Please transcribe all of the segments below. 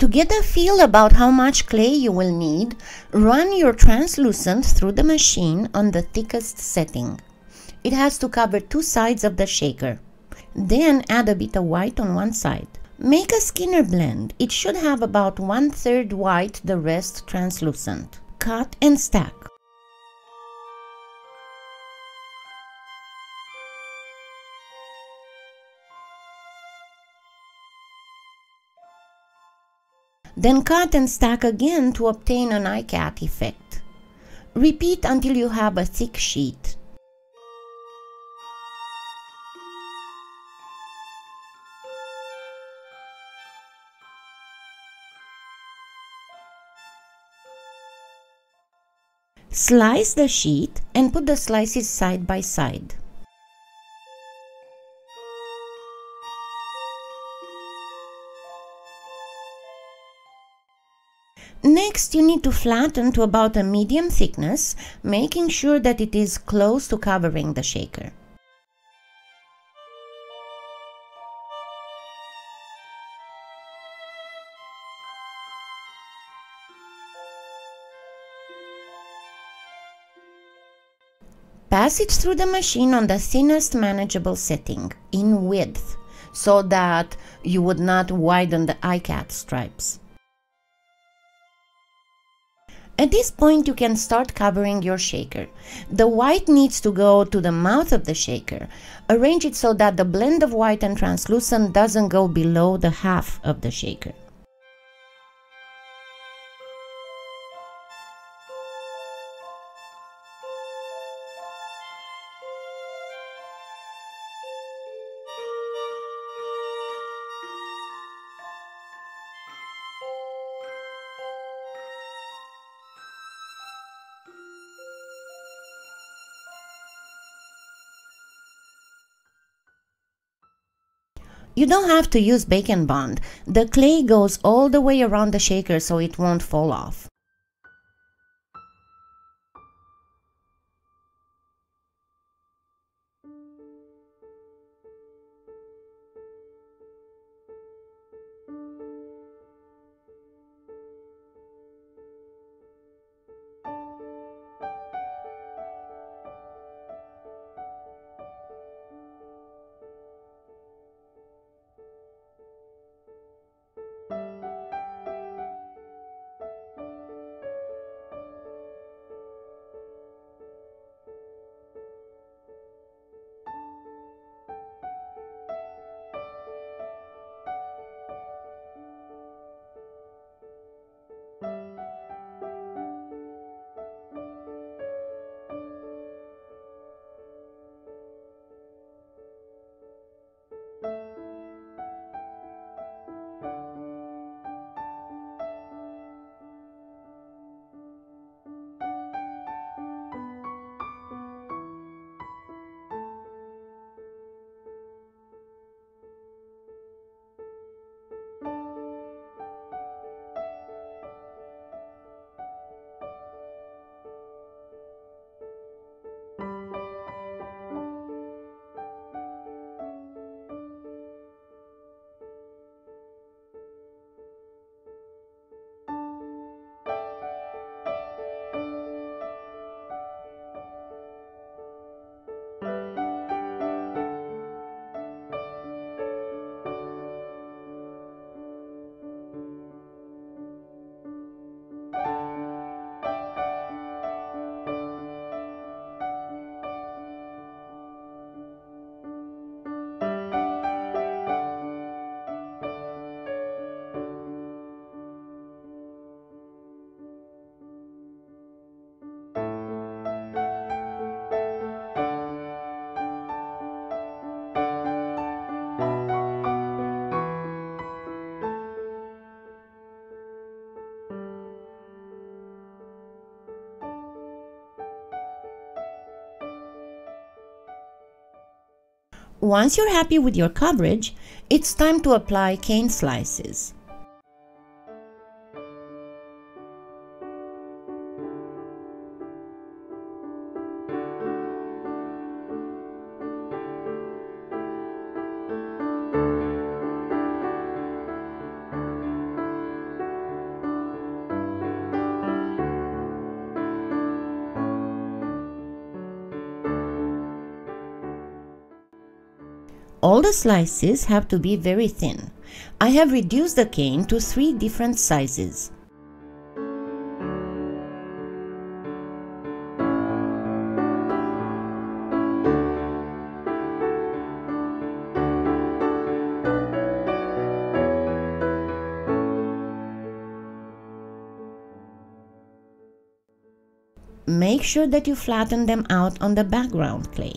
To get a feel about how much clay you will need, run your translucent through the machine on the thickest setting. It has to cover two sides of the shaker. Then add a bit of white on one side. Make a Skinner blend. It should have about one third white, the rest translucent. Cut and stack. Then cut and stack again to obtain an ikat effect. Repeat until you have a thick sheet. Slice the sheet and put the slices side by side. Next, you need to flatten to about a medium thickness, making sure that it is close to covering the shaker. Pass it through the machine on the thinnest manageable setting, in width, so that you would not widen the ikat stripes. At this point you can start covering your shaker. The white needs to go to the mouth of the shaker. Arrange it so that the blend of white and translucent doesn't go below the half of the shaker. You don't have to use and Bond. The clay goes all the way around the shaker so it won't fall off. Once you're happy with your coverage, it's time to apply cane slices. All the slices have to be very thin. I have reduced the cane to three different sizes. Make sure that you flatten them out on the background clay.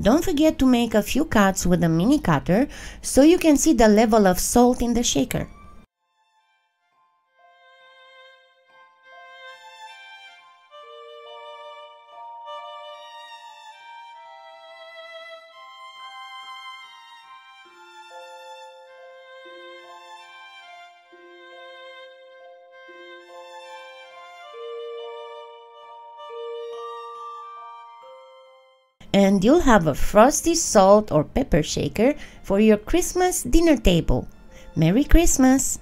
Don't forget to make a few cuts with a mini cutter so you can see the level of salt in the shaker. And you'll have a frosty salt or pepper shaker for your Christmas dinner table. Merry Christmas!